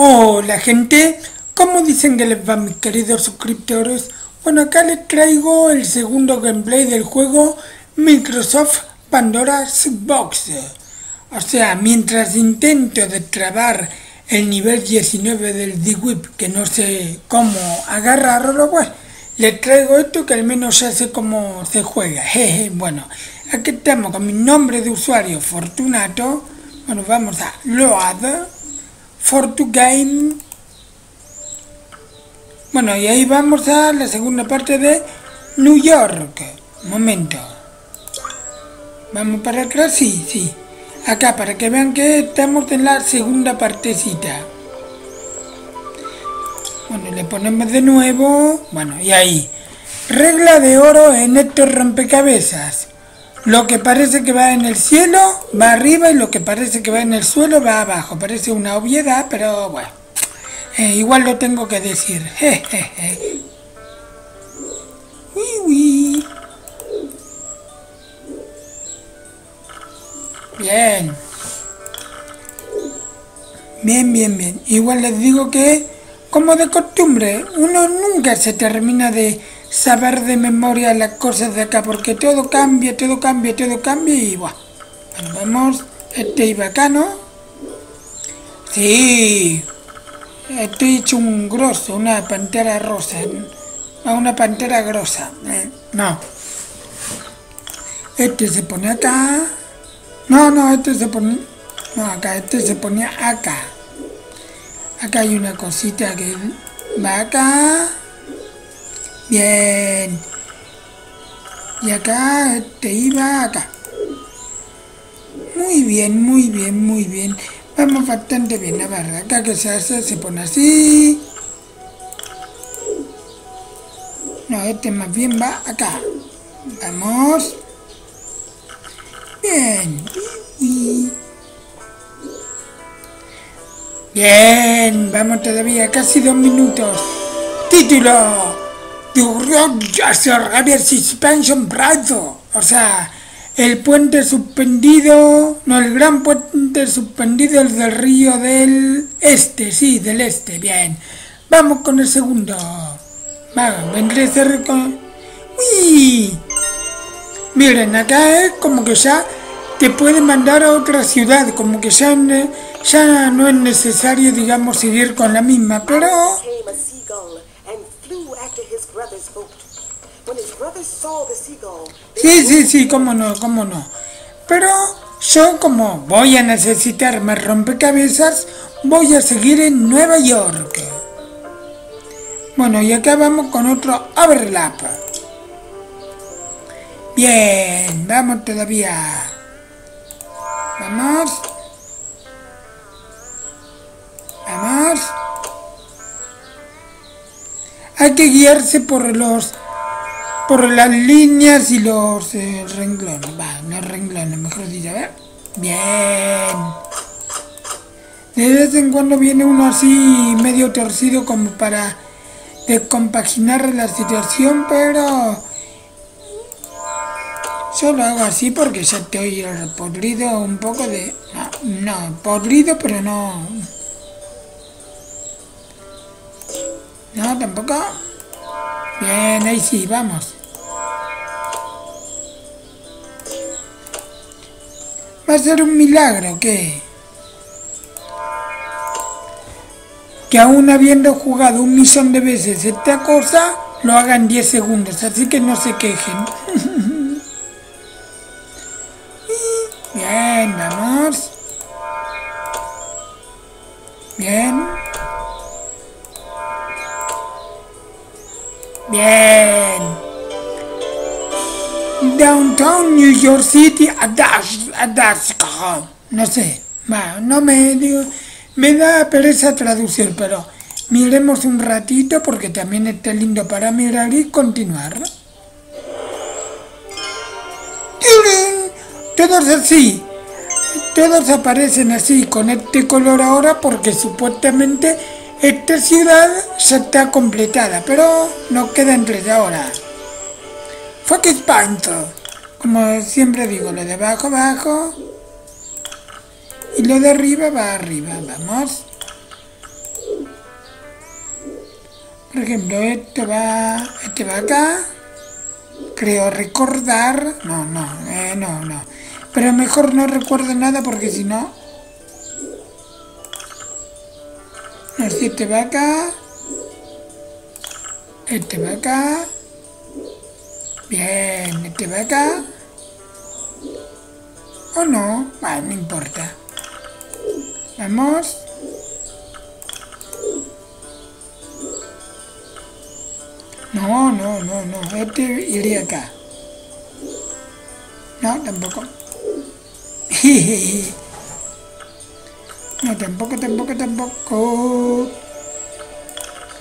Hola gente, ¿cómo dicen que les va mis queridos suscriptores? Bueno, acá les traigo el segundo gameplay del juego Microsoft Pandora Box. O sea, mientras intento destrabar el nivel 19 del D-Whip, que no sé cómo agarrarlo, pues les traigo esto que al menos ya sé cómo se juega. Jeje, bueno, aquí estamos con mi nombre de usuario Fortunato. Bueno, vamos a Load for to game. Bueno, y ahí vamos a la segunda parte de New York. Momento. Vamos para atrás, sí, sí. Acá, para que vean que estamos en la segunda partecita. Bueno, le ponemos de nuevo. Bueno, y ahí. Regla de oro en estos rompecabezas. Lo que parece que va en el cielo va arriba y lo que parece que va en el suelo va abajo. Parece una obviedad, pero bueno. Eh, igual lo tengo que decir. Bien. Bien, bien, bien. Igual les digo que, como de costumbre, uno nunca se termina de saber de memoria las cosas de acá, porque todo cambia, todo cambia, todo cambia y bueno, vamos, este y bacano. Sí, estoy hecho un grosso, una pantera rosa, una pantera grosa, eh, no. Este se pone acá, no, no, este se pone, no, acá, este se ponía acá. Acá hay una cosita que va acá. Bien. Y acá te iba acá. Muy bien, muy bien, muy bien. Vamos bastante bien, la verdad. Acá que se hace, se pone así. No, este más bien va acá. Vamos. Bien. Bien, vamos todavía, casi dos minutos. Título. Suspension Brazo. O sea, el puente suspendido, no, el gran puente suspendido el del río del este, sí, del este, bien. Vamos con el segundo. Vamos, vendré a ser con... ¡Uy! Miren, acá es como que ya te puede mandar a otra ciudad, como que ya, ya no es necesario, digamos, seguir con la misma, pero... Sí, sí, sí, cómo no, cómo no. Pero yo como voy a necesitar más rompecabezas, voy a seguir en Nueva York. Bueno, y acá vamos con otro overlap. Bien, vamos todavía. Vamos. Hay que guiarse por los por las líneas y los eh, renglones. Va, no renglones, mejor dicho. Ver. Bien. De vez en cuando viene uno así medio torcido como para descompaginar la situación, pero yo lo hago así porque ya estoy podrido un poco de... No, no, podrido pero no... No, tampoco. Bien, ahí sí, vamos. ¿Va a ser un milagro qué? Que aún habiendo jugado un millón de veces esta cosa, lo hagan 10 segundos, así que no se quejen. Bien, vamos. Downtown New York City, a dash, a dash, no sé, no me digo, me da pereza traducir, pero miremos un ratito porque también está lindo para mirar y continuar. Todos así, todos aparecen así con este color ahora porque supuestamente esta ciudad ya está completada, pero no queda entre ahora. Focus Point, como siempre digo, lo de abajo abajo y lo de arriba va arriba, vamos. Por ejemplo, este va, este va acá. Creo recordar. No, no, eh, no, no. Pero mejor no recuerdo nada porque si no... No sé, este va acá. Este va acá. Bien, este va acá. ¿O no? Vale, no importa. Vamos. No, no, no, no. Este iría acá. No, tampoco. No, tampoco, tampoco, tampoco.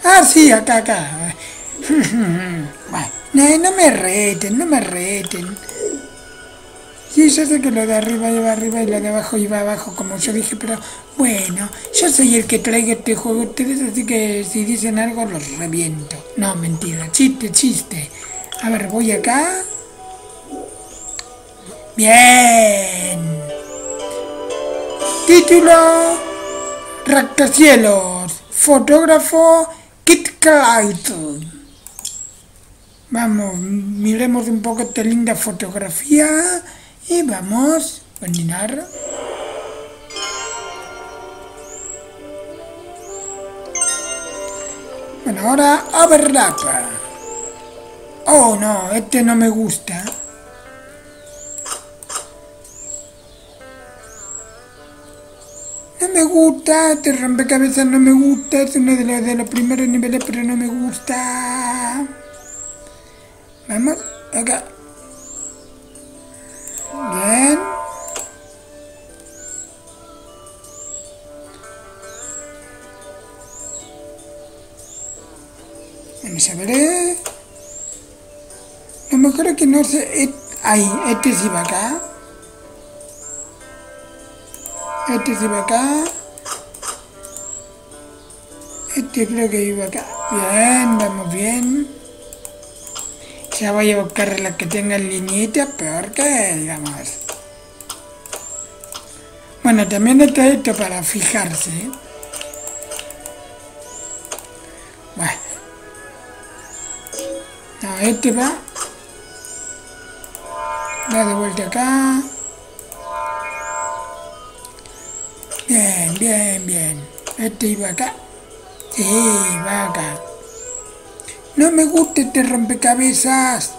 Ah, sí, acá, acá. no, no me reten, no me reten. Sí, yo sé que lo de arriba iba arriba y lo de abajo iba abajo, como yo dije, pero bueno, yo soy el que traigo este juego a ustedes, así que si dicen algo los reviento. No, mentira, chiste, chiste. A ver, voy acá. Bien. Título. Rascacielos. Fotógrafo Kit Clayton. Vamos, miremos un poco esta linda fotografía. Y vamos a continuar. Bueno, ahora overlap. Oh no, este no me gusta. No me gusta, este rompecabezas no me gusta, es uno de los, de los primeros niveles, pero no me gusta. Vamos, acá. Bien. Vamos a ver. Lo mejor es que no se... Ahí, este sí va acá. Este sí va acá. Este creo que iba acá. Bien, vamos bien. Ya voy a buscar la que tenga liñita porque, digamos. Bueno, también está esto para fijarse. Bueno. No, este va. Va de vuelta acá. Bien, bien, bien. Este iba acá. Sí, va acá. No me gusta este rompecabezas.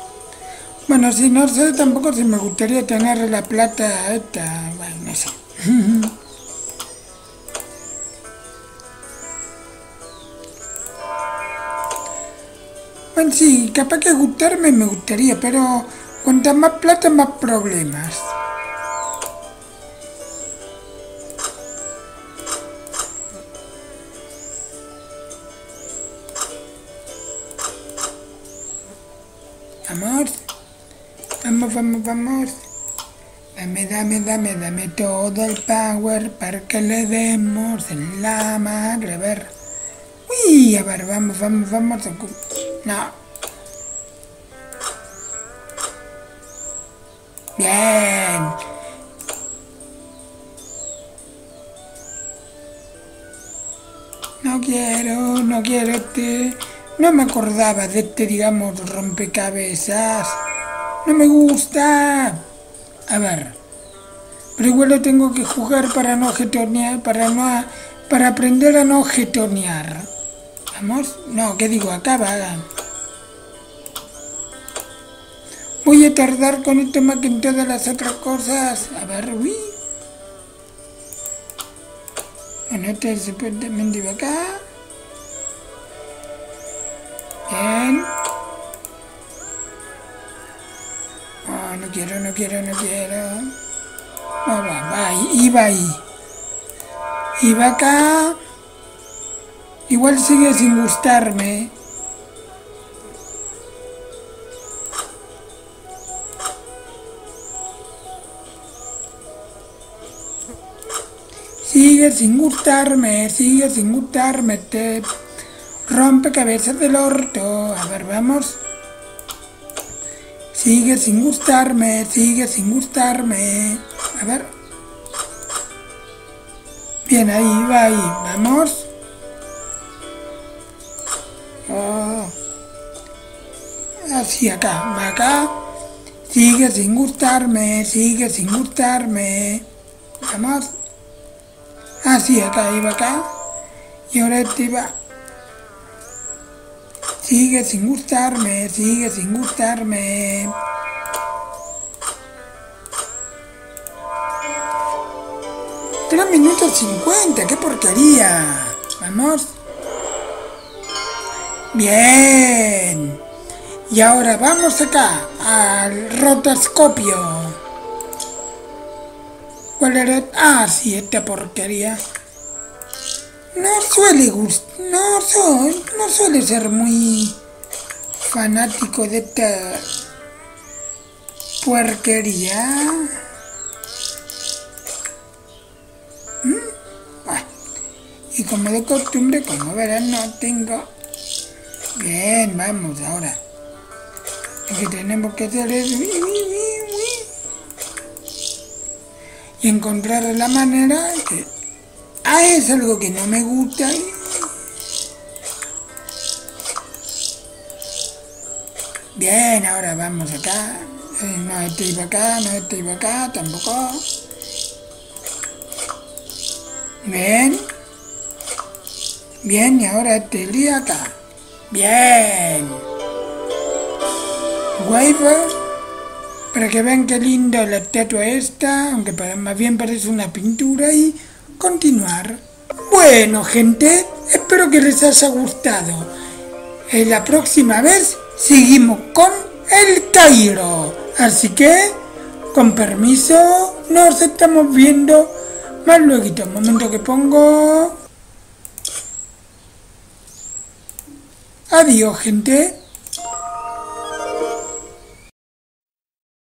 Bueno, si no sé tampoco si me gustaría tener la plata esta. Bueno, no sé. bueno, sí, capaz que gustarme me gustaría, pero cuanta más plata, más problemas. Vamos. Vamos, vamos, vamos. Dame, dame, dame, dame todo el power para que le demos en la madre. A ver. Uy, a ver, vamos, vamos, vamos. No. Bien. No quiero, no quiero este... No me acordaba de este, digamos, rompecabezas. No me gusta. A ver. Pero igual lo tengo que jugar para no getonear, para no... Para aprender a no getonear. ¿Vamos? No, ¿qué digo? Acaba. Voy a tardar con esto más que en todas las otras cosas. A ver, uy. Bueno, este puede también acá. Oh, no quiero, no quiero, no quiero. No, va, va, iba ahí. Iba acá. Igual sigue sin gustarme. Sigue sin gustarme, sigue sin gustarme, te Rompecabezas del orto. A ver, vamos. Sigue sin gustarme, sigue sin gustarme. A ver. Bien, ahí va, ahí. Vamos. Oh. Así acá, va acá. Sigue sin gustarme, sigue sin gustarme. Vamos. Así acá, iba acá. Y ahora este va. Sigue sin gustarme, sigue sin gustarme. 3 minutos 50, qué porquería. Vamos. Bien. Y ahora vamos acá, al rotoscopio. ¿Cuál era? Ah, sí, esta porquería. No suele no, no suele ser muy fanático de esta porquería. Y como de costumbre, como verán, no tengo... Bien, vamos ahora. Lo que tenemos que hacer es... Y encontrar la manera que... Ah, es algo que no me gusta. Bien, ahora vamos acá. Eh, no, estoy acá, no estoy acá, tampoco. Bien. Bien, y ahora este día acá. Bien. Waiver. Para que vean qué lindo la estatua esta, aunque más bien parece una pintura y continuar. Bueno, gente, espero que les haya gustado. En la próxima vez seguimos con el Cairo. Así que, con permiso, nos estamos viendo más luego. Un momento que pongo... Adiós, gente.